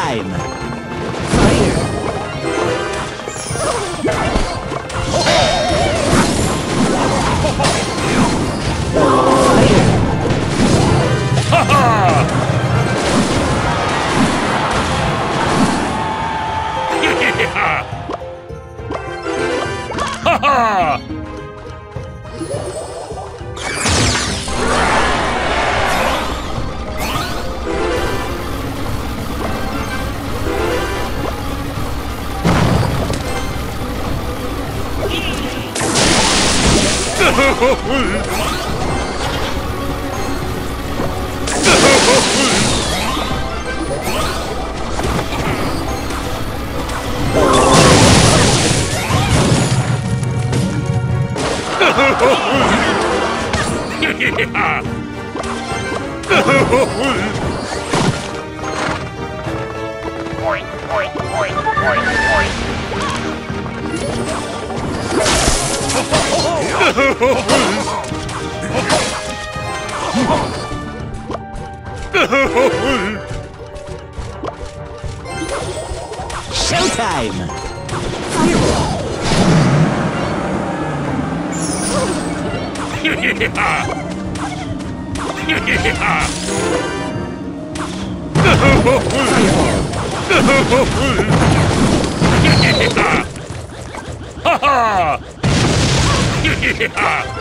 Showtime! Showtime! Fireball! Ha ha!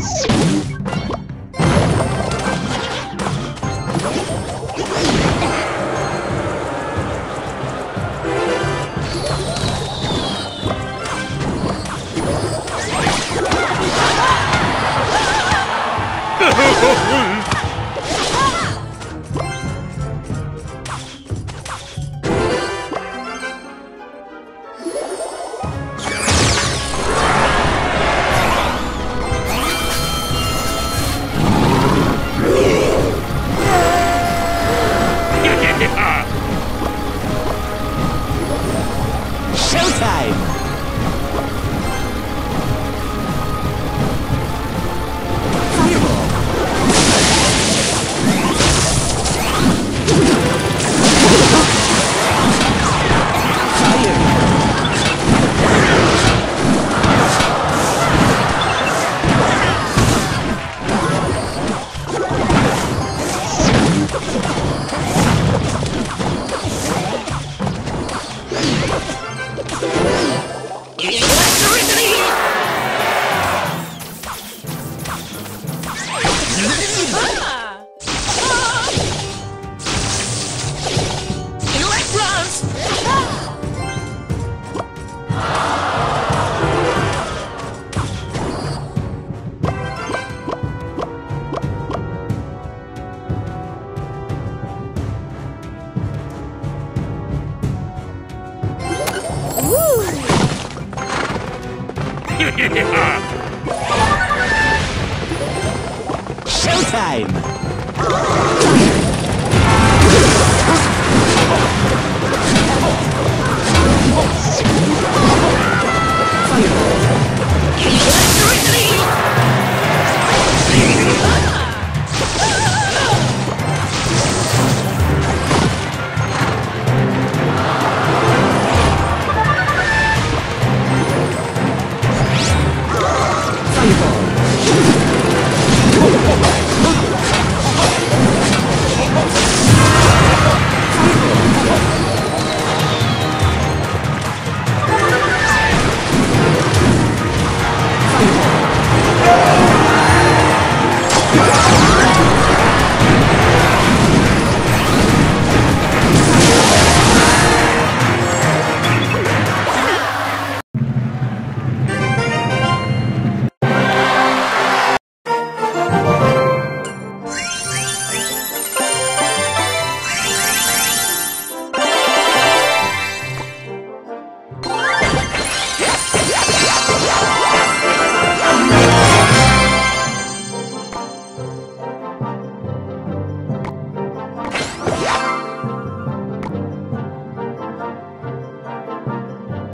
Yeah. Fireball!